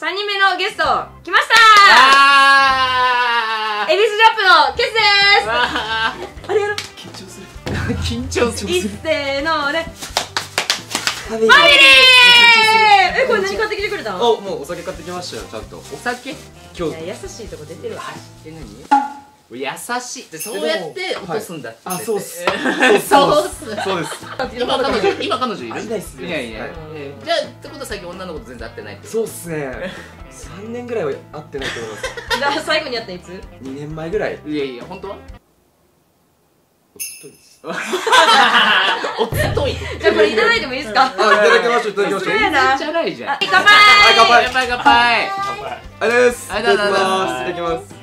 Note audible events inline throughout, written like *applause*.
3人目のゲスト来ました！あエビスジャップのケスです！ああれやろ。緊張する。緊張する。いっせーのでファミリー！えこれ何買ってきてくれたあのもうお酒買ってきましたよちゃんと。お酒？今日。いや優しいとこ出てるわ。え何？優しい。でそうやって落とすんだってあそうっす。そうっす。そうです。今彼女今彼女。いる。あいないっすいやいやはい。えーじゃあってことは最近女の子と全然会ってないってそうっすね。3年ぐらいは会ってないと思います。*laughs* じゃあ最後にやったのいつ？2年前ぐらい。いやいや本当は？おっといです。おっとい。じゃあこれいただいてもいいですか？あいただきましょういただきましょう。失礼なチャラいじゃんはい乾杯。はい乾杯。乾杯乾杯。ありがとうございます。あいただきりがとうございます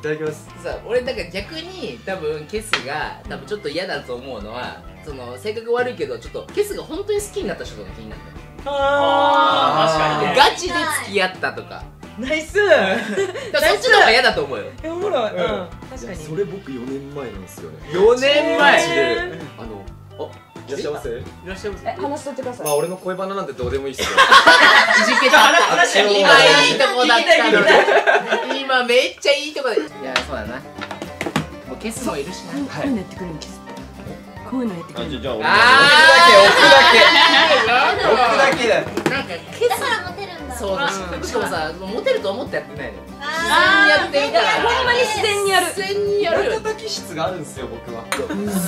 ただきますあいただきます。さ俺だから逆に多分ケスが多分ちょっと嫌だと思うのはその性格悪いけどちょっとケスが本当に好きになった人とか気になるあー確かにね。ガチで付き合ったとか。ナイス。*laughs* だからそっちの方が嫌だと思うよ。え *laughs* おもろい。うん。い確かに。やそれ僕4年前なんですよね。4年前。で。あのあいらっしゃいませ。いらっしゃいませ。え話しとってください。まあ俺の恋バナなんてどうでもいいっすよ。いじけた。話今いいとこだったの。今めっちゃいいとこでいやそうだな。もうケスもいるしな。こうい。ってくれるんですこういうのやってくれるあじゃあじゃあ俺あ置くだけだよなんかケスだ。からモテるんだ。そうだしかもさモテると思ってやってないのあやってみたら。ほんまに自然にやる。自然にやる。よ中気質があるんですよ僕は。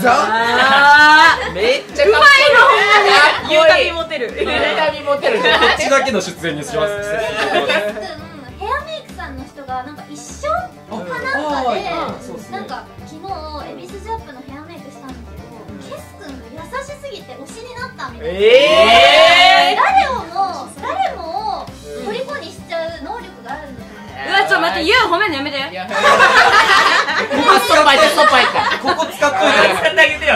あめっちゃかっこいい。かっーゆうたびモテる。ゆうたびモテる。ねこっちだけの出演にします。ーヘアメイクさんの人がなんか一緒かなんかでしになったみたいなえ誰をも誰も虜にしちゃう能力があるんだよねうわちょっと待ってゆう褒めんのやめていやストッパイてストッパイてここ使っといて使ってあげてよ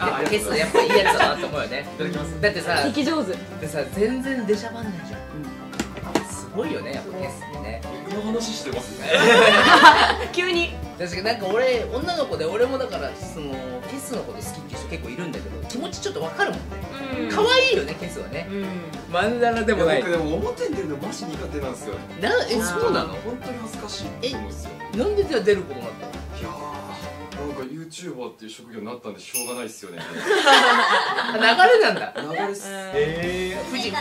あケスやっぱいいやつだなと思うよねいただきますだってさ聞き上手でさ全然出しゃばんないじゃんすごいよねやっぱケスってね僕の話してますね。*laughs* 急に。確かになんか俺女の子で俺もだからそのケスのこと好きっていう人結構いるんだけど気持ちちょっとわかるもんね。うん。可愛いよねケスはね。うん。まんざらでもない。僕でも表に出るのマジ苦手なんですよ。なえそうなの？本当に恥ずかしいって思うんですよ。なんでじゃあ出ることになった YouTuber っていう職業になったんでしょうがないっすよね。あ *laughs* 流れなんだ。流れっす。え富士。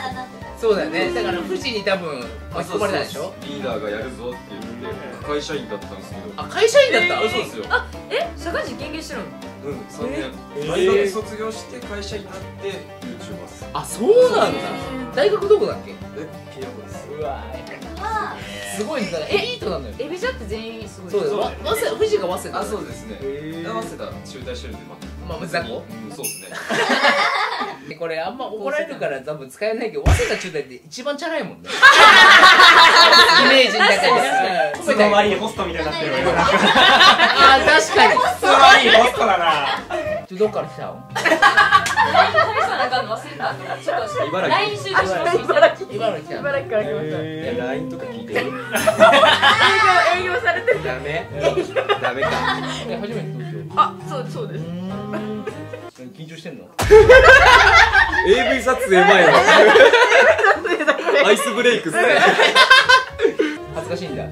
そうだよね。だから富士に多分巻き込まれたでしょ？リーダーがやるぞって言って会社員だったんですけど。あ会社員だった？そうですよ。え？社会人経験してるの？うん3年。えー。大学卒業して会社員になって YouTuber っす。あそうなんだ。大学どこだっけ？え慶応です。うわはすごいんだエリートなのよ。エビジャって全員すごい。そうだよわ早稲田富士が早稲田。あそうですね。ー。合わせた中退してるんでままあ雑魚？うんそうですね。*laughs* でこれあんま怒られるから多分使えないけど早稲田中退って一番チャラいもんね。*laughs* イメージの中で。ホストみたいになってるわあー確かに。スノマリーホストだな。*laughs* どっから来たの？試さなあかんの忘れたちょっと茨城。LINE 集中します。茨城。茨城。から来ました。いや LINE とか聞いてる。営業営業されてる。ダメ。ダメか。え初めて東京あそうそうです。緊張してんの？AV 撮影前の。*laughs* アイスブレイクっすね。恥ずかしいんだ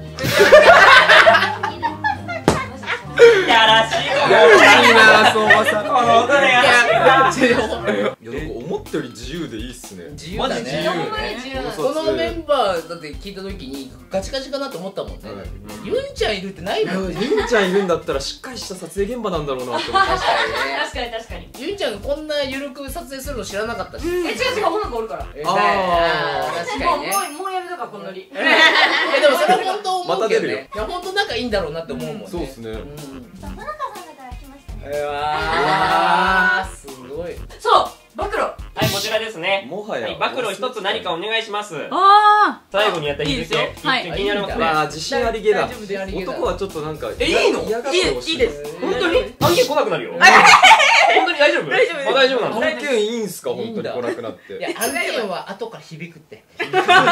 やらしいいいな相馬さんこの音でやらしいいやなんか思ったより自由でいいっすね自由だね自由ほんまに自由このメンバーだって聞いた時にガチガチかなと思ったもんね、はいユンちゃんいるってないもんねゆんちゃんいるんだったらしっかりした撮影現場なんだろうなって思って確かに確かに確かにユンちゃんがこんなゆるく撮影するの知らなかったし、え違う違う女の子おるからああ確かもうにねかこのノリえでもそれは本当思うけどまた出るよね。いや本当仲いいんだろうなって思うもんね。そうっすねうんさんだから来ましたね。うわーすごい。そう暴露。はいこちらですね。もはや。はい暴露一つ何かお願いします。あ最後にやった日付いいですよ。はい日付気になりますね。まあ自信ありげだ。男はちょっとなんかえい。いのいいいいです。本当に？案件来なくなるよ *laughs* 大丈夫？大丈夫です。あ大丈夫なの案件いいんすか？本当に来なくなって。いや案件は後から響くって。一番ま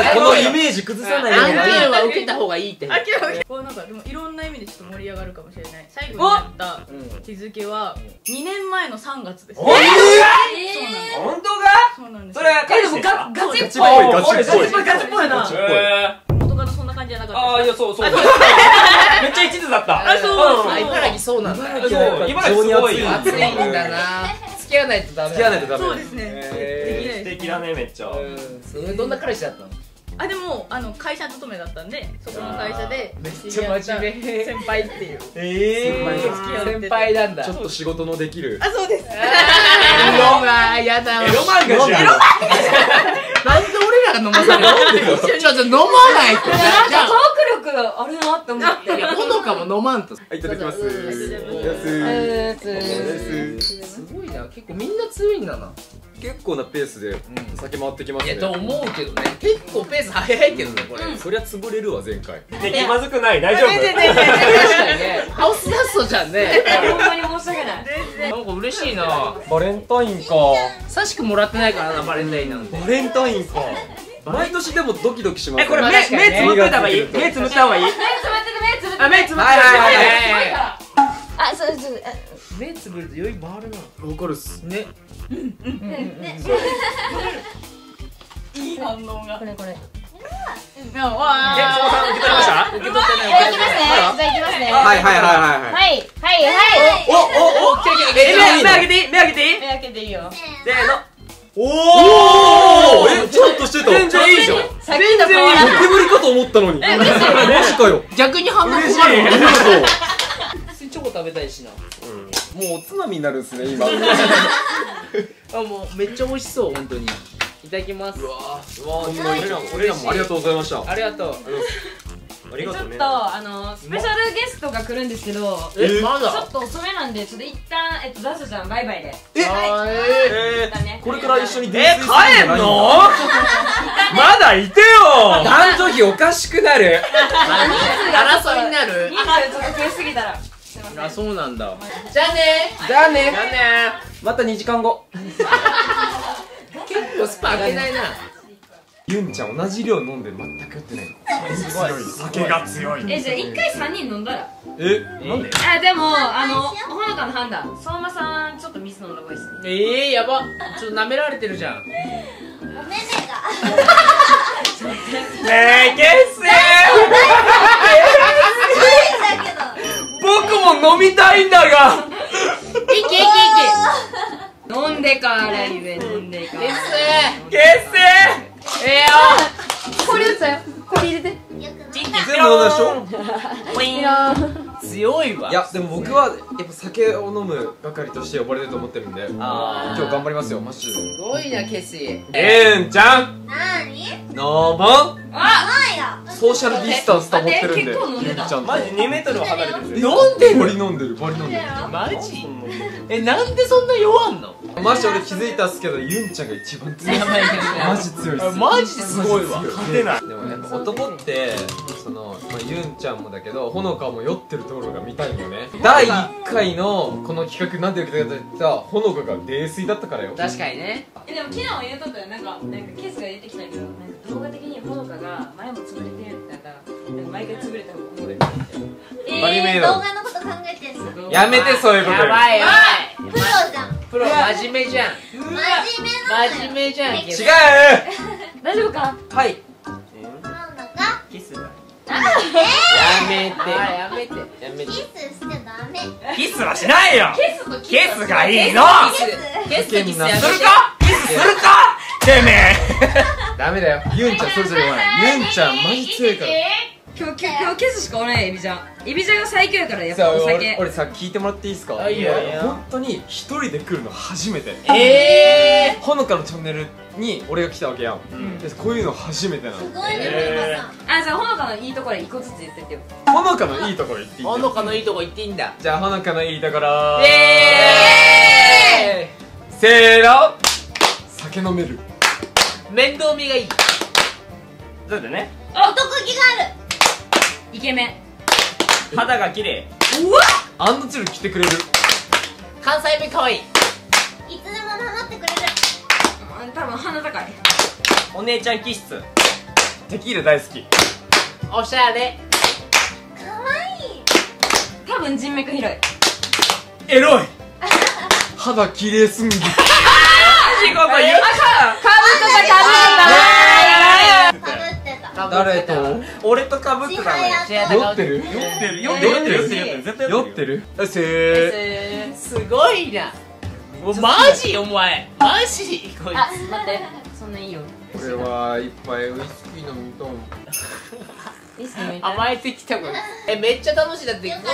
あこのイメージ崩さないよう案に件は受けた方がいいって。あけどこうなんかでもいろんな意味でちょっと盛り上がるかもしれない。最後にやった日付は2年前の3月です。おいそうなんです。本当かそうなんです。それガチっガチっぽいガチっぽい。ガチっぽいな。元カノそんな感じじゃなかー、ったああいやそうそう。*laughs* めっちゃ一途だった。あそう。あ茨城そうなんだ。茨城はやっぱ茨城すごい。熱熱い。んだな。付き合わないとダメ。付き合わないとダメ。そうですね。へできないです素敵だねめっちゃ。うん。どんな彼氏だったの？あでもあの会社勤めだったんでそこの会社でめっちゃ真面目。先輩っていう。え付き合ってて。先輩なんだ。ちょっと仕事のできる。あそうです。うわやだ。わエロ漫画じゃん。なんで俺らが飲まされるの *laughs* ちょちょ飲まないとじゃあじゃなんかトーク力あるなって思って。あいやほのかも飲まんと。はいいただきます。す。すごいな。結構みんな強いんだな。結構なペースで酒回ってきますね。いやと思うけどね。結構ペース速いけどねこれ。そりゃ潰れるわ前回。ね気まずくない。大丈夫。確かにね。ハウスダストじゃんね。ほんまに申し訳ない。なんか嬉しいな。バレンタインか。久しくもらってないからなバレンタインなんて。バレンタインか毎年でもドキドキしますえこれまあ目目つむっといた方がいい。目つむった方がいい。目つぶってる目つぶってあ目つむっはいはいはいてはい。あそうそうあ目つぶると酔い回るな。わかるっす。ねねいい反応がこれこれいやわえそこさん受け取りました受け取ってじゃあいきますね。じゃあいきますね。ははいはいはいはいはいいはいはいおおお目目開けていい目開けていい目開けていいよせーのおおえちょっとしてた全然いいじゃん。さっきと変わらゴキブリかと思ったのに。マジかよ。逆に反応困る嬉しい。ありがとうチョコ食べたいしな。もうおつまみになるんですね今。*laughs* あもうめっちゃ美味しそう本当に。いただきます。うわ俺らも俺らもありがとうございました。ありがとうちょっとあのスペシャルゲストが来るんですけどえまちょだっと遅めなんでちょっと一旦えっとダッシュちゃんバイバイで。えあーええだね。これから一緒に泥え酔するんじゃない帰んの？まだいてよ。男女比おかしくなる。ー争いになる？人数ちょっと増えすぎたら。すいません。あそうなんだ。じゃあね。じゃあね。また2時間後。*laughs* 結構スパ開けないなユンちゃん同じ量飲んで全く酔ってない強い酒が強い。えじゃあ一回三人飲んだら？えなんで？あでもあのほのかの判断。相馬さんちょっと水飲んだ方がいいですね。ええやば。ちょっと舐められてるじゃん。お目目が。*laughs* ねえケッ強いわ。いやでも僕はやっぱ酒を飲む係として呼ばれてると思ってるんで今あ日頑張りますよマッシュ。すごいなケシ。ユンちゃん。なーに飲もうなんやソーシャルディスタンス保ってるんで待って結構飲んでた。ユンちゃんと。マジ2メートルは離れてるぜ飲んでバリ飲んでる。バリ飲んでる。マジ？えなんでそんな弱んの？マッシュ俺気づいたっすけどユンちゃんが一番強いやばいマジ強いっすマジですごいわ。勝てないでもやっぱ男ってその、まあ、ユンちゃんもだけどほのかも酔ってるところが見たいよね。第1回のこの企画なんで受けたかったらほのかが泥酔だったからよ。確かにね。えでも昨日言うとったよなんかなんかケースが出てきたけどなんか動画的にほのかが前も潰れてるってなったらなんか毎回潰れた方がおもろいえー、バリメイド。動画のこと考えてんすやめてそういうことやばいやばいプロじゃんプロ真面目じゃん。真面目なのよ。真面目じゃん違う。大丈夫か？はい。なんだか？キスだやめてあやめて。やめて。キスしちゃダメ。キスはしないよ。キスがいいの。キスすするか？キスするか？てめえ。ダメだよ。ユンちゃんそれぞれ弱い。ユンちゃんマジ強いから今日今日今日ケースしかおらんエビちゃん。エビちゃんが最強やからやっぱお酒。俺俺さ聞いてもらっていいですか？あいいよ俺本当に一人で来るの初めて。えほのかのチャンネルに俺が来たわけやん、でこういうの初めてなのすごいねプロさん。あじゃあほのかのいいところ一個ずつ言ってってよ。ほのかのいいところ言っていいほのかのいいとこ行っていいんだ。じゃあほのかのいいところえせーの。酒飲める。ー面倒見がいい。そうだね男気があるイケメン。肌が綺麗。アンドチル来てくれる。関西弁かわいい。いつでも守ってくれる。うん多分鼻高い。お姉ちゃん気質。テキーラ大好き。おしゃれ。かわいい。多分人脈広い。エロい。肌綺麗すぎる。仕事言う。かぶってた誰と？俺とかぶって千たの酔ってる？酔ってる。酔ってる。酔ってる。酔ってる？酔ってる絶対酔ってる？うっせー。すごいな。もうマジお前マジ？こいあ待って。そんないいよ俺は一杯ウイスキー飲みとん。ウイスキー飲みたい。甘えてきたことえめっちゃ楽しい。だってこんな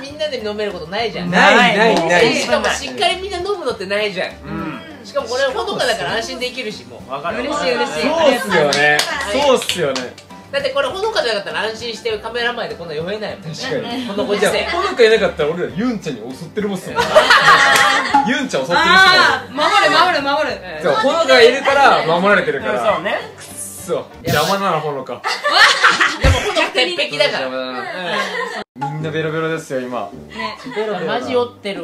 めみんなで飲めることないじゃん。ないないない。しかもしっかりみんな飲むのってないじゃん。うんしかもこれほのかだから安心できるしもう。わかる。嬉しい嬉しい。そうっすよね。そうっすよね。だってこれほのかじゃなかったら安心してカメラ前でこんな読めないもん確かに。このご時世。じゃあほのかいなかったら俺らユンちゃんに襲ってるもんっすもんユンちゃん襲ってるっすもん守る守る守る。えそうほのかがいるから守られてるから。そうね。そう。邪魔ならほのか。でもほのか鉄壁だから。みんなベロベロですよ今。ね。マジ酔ってる